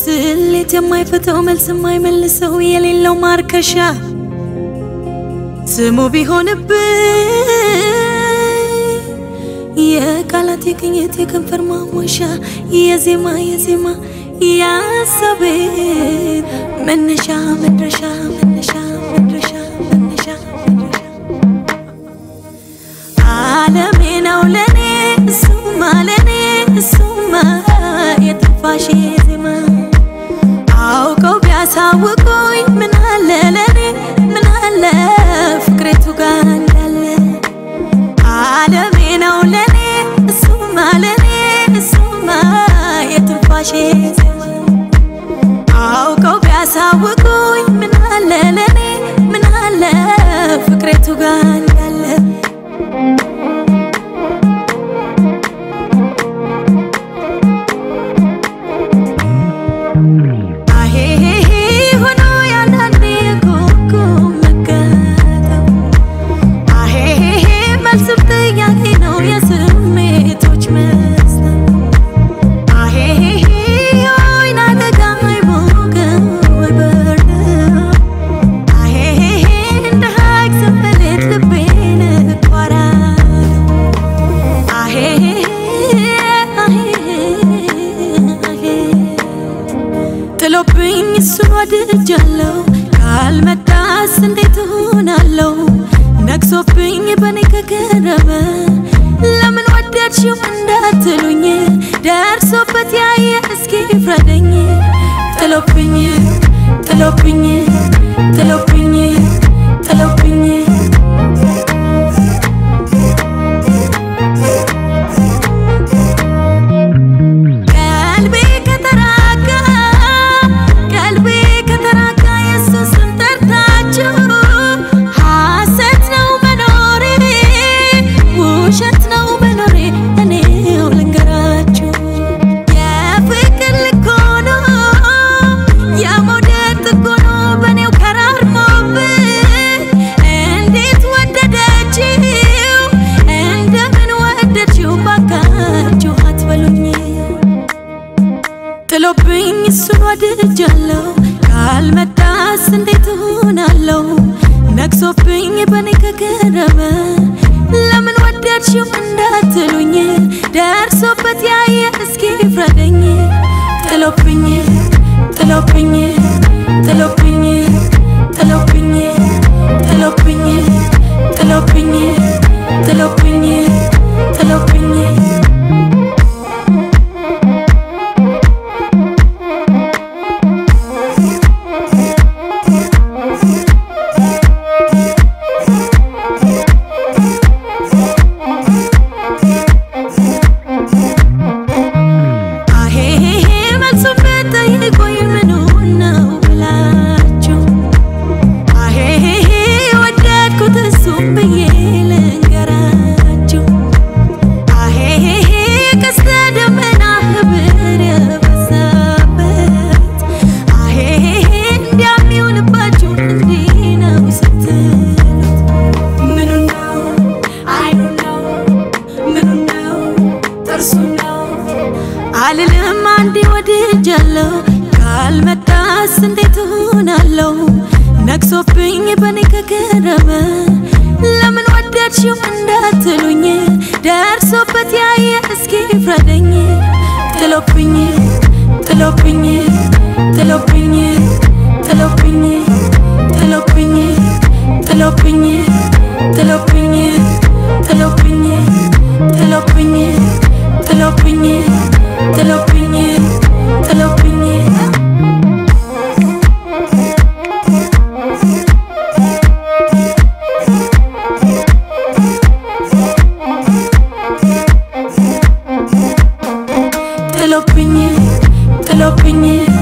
ስሌት የማይፈተው መልስ የማይመልሰው የሌለው ማርከሻ ስሙ ቢሆንብህ የቃላት የቅኝት የከንፈር ማሞሻ የዜማ የዜማ ያሰብ መነሻ መድረሻ መነሻ መድረሻ መነሻ አለሜ ነው I'll go pass out with going and let it. ከብዶብኝ እሱ ወድጃለሁ ካልመጣስ እንዴት ሆናለሁ ነግሶብኝ በኔ ከገረመ። ለምን ወደድሽው እንዳትሉኝ? ደርሶበት ያየ እስኪ ፍረደኝ። ጥሎብኝ ጥሎብኝ እባካችሁ አትበሉኝ። ጥሎብኝ እሱ ወድጃለሁ፣ ካልመጣስ እንዴት ሆናለሁ? ነግሶብኝ በኔ ከገረመ ለምን ወደድሽው እንዳትሉኝ፣ ደርሶበት ያየ እስኪ ፍረደኝ። ጥሎብኝ ጥሎብኝ ጥሎብኝ አልልም አንዴ ወድጃለሁ። ካልመጣስ እንዴት እሆናለሁ? ነግሶብኝ በኔ ከገረመ። ለምን ወደድሽው? te lo piñé, te lo piñé.